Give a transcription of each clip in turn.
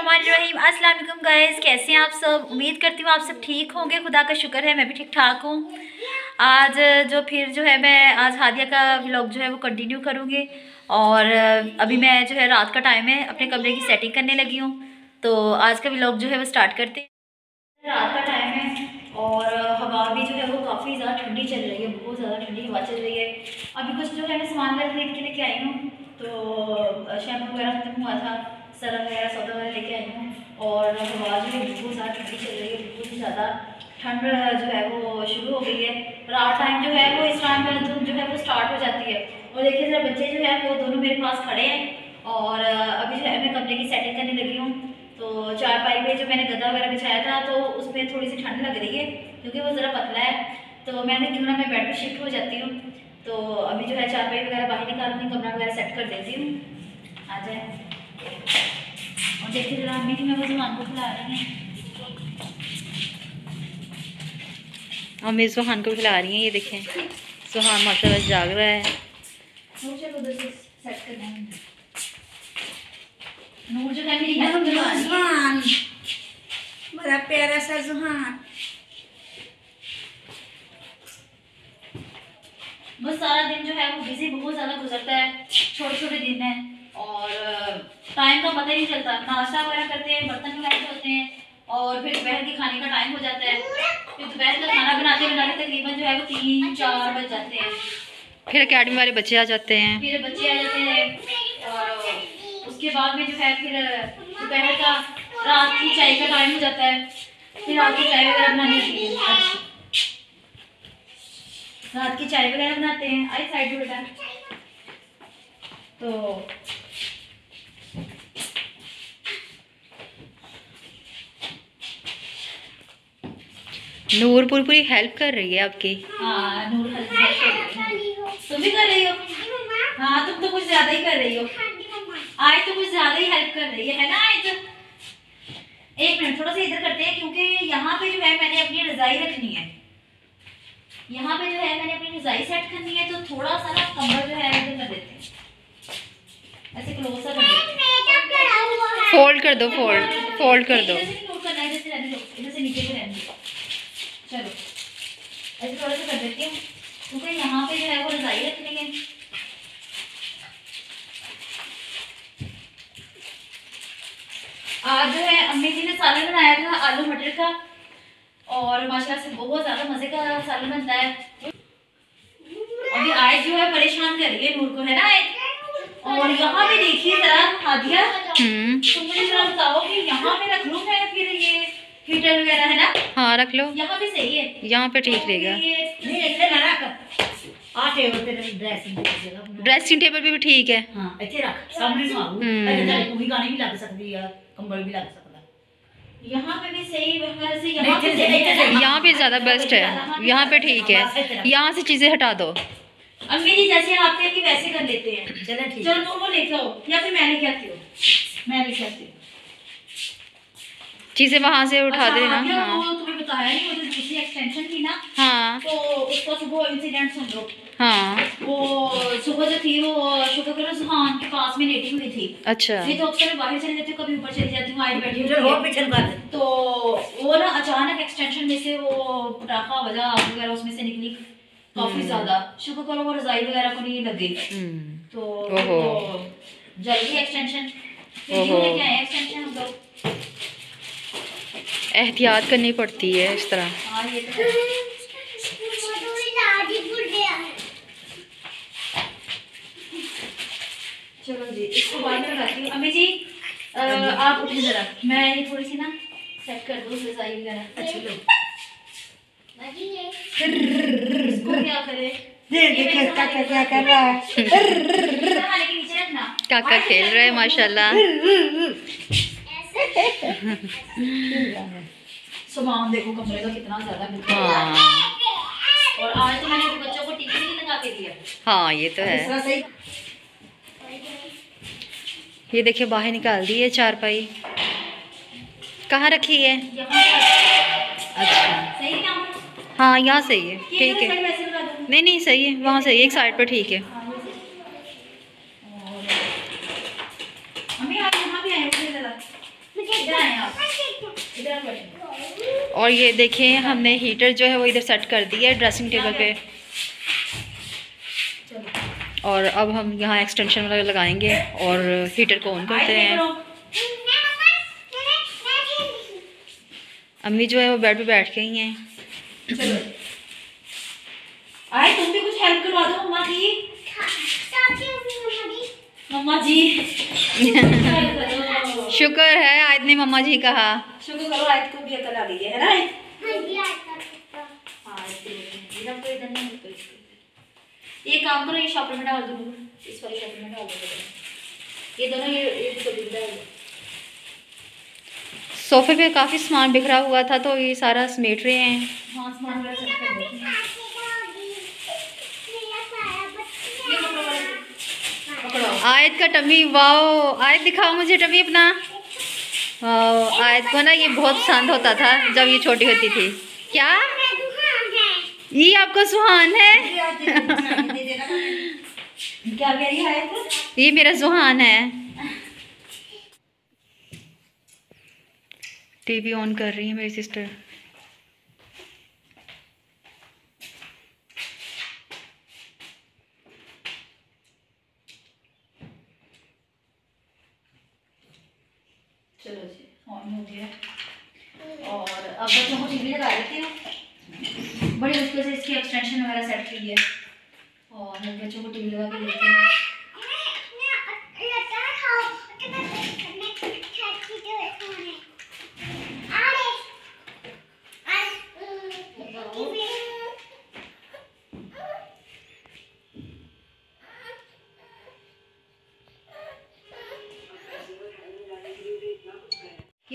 बिस्मिल्लाहिर्रहमानिर्रहीम अस्सलाम वालेकुम गाइस कैसे हैं आप सब? उम्मीद करती हूँ आप सब ठीक होंगे। खुदा का शुक्र है, मैं भी ठीक ठाक हूँ। आज जो फिर जो है, मैं आज हादिया का व्लॉग जो है, वो कंटिन्यू करूँगी। और अभी मैं जो है, रात का टाइम है, अपने कमरे की सेटिंग करने लगी हूँ। तो आज का व्लॉग जो है, वो स्टार्ट करते रात का टाइम है, और हवा भी जो है, वो काफ़ी ज़्यादा ठंडी चल रही है, बहुत ज़्यादा ठंडी हवा चल रही है। अभी कुछ जो है, मैं सामान वगैरह खरीद के लेके आई हूँ। तो शैम्पू वगैरह खत्म हुआ था, सरफ वगैरह सौदा और हवा जो है बहुत ज़्यादा ठंडी चल रही है बहुत ही ज़्यादा ठंड जो है वो शुरू हो गई है। रात टाइम जो है वो इस टाइम में धूप जो है वो स्टार्ट हो जाती है। और देखिए ज़रा बच्चे जो है वो दोनों मेरे पास खड़े हैं। और अभी जो है मैं कमरे की सेटिंग करने लगी हूँ। तो चार पाई पे जो मैंने गदा वगैरह बिछाया था तो उसमें थोड़ी सी ठंड लग रही है, क्योंकि वो ज़रा पतला है। तो मैंने क्यों ना मैं बेड पर शिफ्ट हो जाती हूँ। तो अभी जो है चार पाई वगैरह बाहर निकालूँगी कमरा वगैरह सेट कर देती हूँ। आ जाए। और देखिए जरा अम्मी जी मैं वो को खिला रही हैं। अम्मी सुहान को खिला रही हैं ये देखें। सुहान माशाल्लाह जाग रहा है। बड़ा प्यारा सा जुहान बस सारा दिन जो है वो बिज़ी बहुत ज़्यादा गुजरता है छोटे छोटे दिन है। टाइम का पता ही नहीं चलता। नाश्ता वगैरह करते हैं बर्तन वगैरह धोते हैं और फिर दोपहर के खाने का टाइम हो जाता है। फिर दोपहर का खाना बनाते बनाते तकरीबन जो है वो तीन चार बज जाते हैं। फिर अकेडमी वाले बच्चे आ जाते हैं। फिर बच्चे आ जाते हैं और उसके बाद में जो है फिर दोपहर का रात की चाय का टाइम हो जाता है। फिर रात की चाय वगैरह बनानी होती है अच्छा। रात की चाय वगैरह बनाते हैं। आई साइड बेटा। तो नूर पूरी पूरी हेल्प कर रही है आपकी। हाँ नूर तुम भी कर रही हो? हाँ तुम तो कुछ ज़्यादा ही कर रही हो। आज तो कुछ ज़्यादा ही हेल्प कर रही है है ना आज एक मिनट थोड़ा सा इधर करते हैं क्योंकि यहाँ पे जो है मैंने अपनी रजाई रखनी है। यहाँ पे जो है मैंने अपनी रजाई सेट करनी है तो थोड़ा सा ना कमर जो है इधर कर देते हैं। ऐसे क्लोज कर फोल्ड कर दो फोल्ड फोल्ड कर दो। थोड़ा सा कर देती हूँ। क्योंकि यहाँ पे जो है वो रजाई रखनी है आज जो है अम्मी जी ने सालन बनाया था आलू मटर का। और माशाल्लाह से बहुत ज़्यादा मज़े का सालन बनता है। अभी आयत जो है परेशान कर रही है नूर को है ना आयत और यहाँ पे देखिए जरा हादिया। हम्म। तो मुझे जरा बताओ कि यहाँ पे रख लूँ मैं फिर ये हीटर वगैरह है ना? हाँ रख लो। यहाँ पे सही है। यहाँ पे ठीक रहेगा। ड्रेसिंग टेबल भी ठीक हम्म। है। यहाँ पे भी सही यहाँ पे ज़्यादा बेस्ट है। यहाँ पे ठीक है। हाँ, यहाँ से चीज़ें हटा दो। अम्मी जी जैसे आप वैसे कर लेते हैं। चलो ठीक चलो वो लेकर आओ। या फिर मैं लेके आती हूँ। मैं लेके आती हूँ। चीज़ें वहाँ से उठा अच्छा, देना हाँ, हाँ। तुम्हें बताया नहीं वो एक्सटेंशन थी ना हाँ। तो उसका सुबह इंसिडेंट सुन लो। हाँ। वो सुबह जो थी वो शुक्र करो सुहान के हाँ, पास में लेटी हुई थी। अच्छा। तो अक्सर बाहर चले कभी ऊपर चली जाती हूँ आई बैठी तो वो ना अचानक एक्सटेंशन में से वो पटाखा वजह वगैरह उसमें से निकली। काफ़ी हम्म। ज़्यादा। शुक्र करो वो रजाई वगैरह को नहीं हम्म। तो, तो जल्दी एक्सटेंशन क्या है एक्सटेंशन हम लोग एहतियात करनी पड़ती है इस तरह। चलो जी इसको बाद में अम्मी जी आप उठे ज़रा। मैं ये थोड़ी सी ना सेट कर दूँ रजाई वगैरह। अच्छा लो। इसको क्या करें? काका खेल रहा है माशाल्लाह। सामान देखो कमरे का कितना ज़्यादा है। और आज तो मैंने बच्चों को टीका नहीं लगा के दिया। हाँ ये तो है। ये देखिए बाहर निकाल दी है चारपाई। कहाँ रखी है? अच्छा। सही हाँ? यहाँ सही है। ठीक है। नहीं नहीं सही है। वहाँ सही है। एक साइड पर ठीक है अम्मी आप यहाँ भी आए हुए जरा और ये देखिए हमने हीटर जो है वो इधर सेट कर दिया है ड्रेसिंग टेबल पे। और अब हम यहाँ एक्सटेंशन वगैरह लगाएँगे और हीटर को ऑन करते हैं। अम्मी जो है वो बेड पे बैठ गई हैं आए तुम भी कुछ हेल्प करवा दो मम्मा की मम्मा। जी। शुक्र है आज ने मम्मा जी कहा। शुक्र करो आज को भी अकल आ गई है ना? हाँ लिए ये काम करो ये शॉपर में डाल दो इस वाले शॉपर में डाल दो ये दोनों ये ये तो डाल सोफे पे काफ़ी सामान बिखरा हुआ था तो ये सारा समेट रहे हैं। हाँ सामान वगैरह सब कर देते हैं ये पकड़ो वाले पकड़ो आयत का टमी, वाओ, आयत दिखाओ मुझे टमी अपना। वाओ, आयत को ना ये बहुत पसंद होता था जब ये छोटी होती थी। क्या? ये आपका सुहान है। ये मेरा सुहान है। टीवी ऑन कर रही है मेरी सिस्टर। चलो जी ऑन हो गया। और अब बच्चों को टीवी लगा देते हैं। बड़ी मुश्किल से इसकी एक्सटेंशन वगैरह सेट की है और बच्चों को टीवी लगा के देते हैं।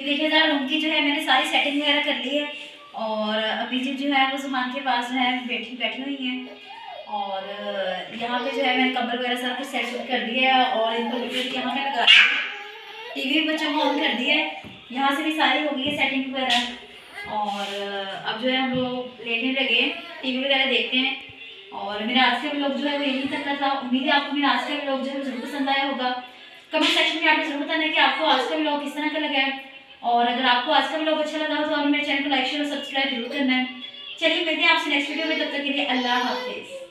देखिए ज़रा रूम की जो है, मैंने सारी सेटिंग वगैरह कर ली है। और अभी जी, जो है, वो सुहान के पास जो है, बैठी बैठी हुई हैं। और यहाँ पे जो है, मैंने कमर वगैरह सारा कुछ सेट कर दिया है और इनको यहाँ पे लगा टीवी भी बच्चों को ऑन कर दिया है। यहाँ से भी सारी हो गई है सेटिंग वगैरह। और अब जो है, हम लोग लेटने लगे टीवी वगैरह देखते हैं। और मेरा आज का व्लॉग जो है, वो यहीं तक था। उम्मीद है आपको मेरा आज का व्लॉग जो है ज़रूर पसंद आया होगा। कमेंट सेक्शन में आपको ज़रूर बताना कि आपको आज का व्लॉग किस तरह का लगा है। और अगर आपको आज का ब्लॉग अच्छा लगा हो तो हमें मेरे चैनल को लाइक शेयर और सब्सक्राइब ज़रूर करना है। चलिए मिलते हैं आपसे नेक्स्ट वीडियो में, तब तक के लिए अल्लाह हाफिज़।